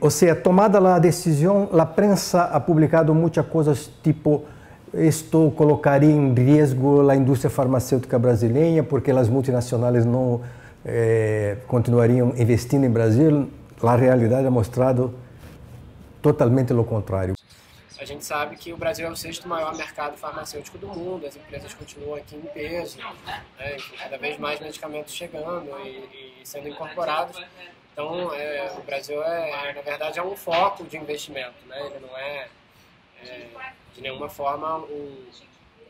Ou seja, tomada a decisão, a prensa ha publicado muitas coisas tipo isto colocaria em risco a indústria farmacêutica brasileira porque as multinacionais não eh, continuariam investindo em Brasil. A realidade é mostrado totalmente o contrário. A gente sabe que o Brasil é o sexto maior mercado farmacêutico do mundo, as empresas continuam aqui em peso, né, cada vez mais medicamentos chegando e, e sendo incorporados. Então, é, o Brasil, é, na verdade, é um foco de investimento, né? ele não é, é de nenhuma forma um,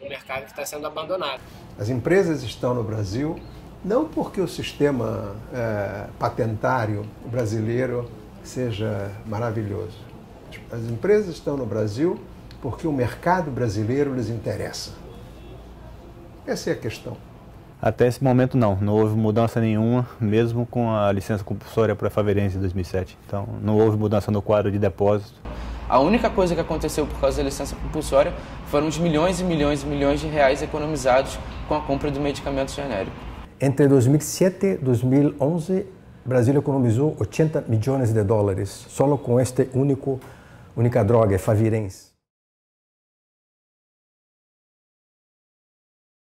mercado que está sendo abandonado. As empresas estão no Brasil não porque o sistema é, patentário brasileiro seja maravilhoso. As empresas estão no Brasil porque o mercado brasileiro lhes interessa. Essa é a questão. Até esse momento não, não houve mudança nenhuma, mesmo com a licença compulsória para a Faverense em 2007. Então não houve mudança no quadro de depósito. A única coisa que aconteceu por causa da licença compulsória foram os milhões e milhões e milhões de reais economizados com a compra do medicamento genérico. Entre 2007 e 2011, Brasil economizou 80 milhões de dólares só com este único única droga, é Favirense.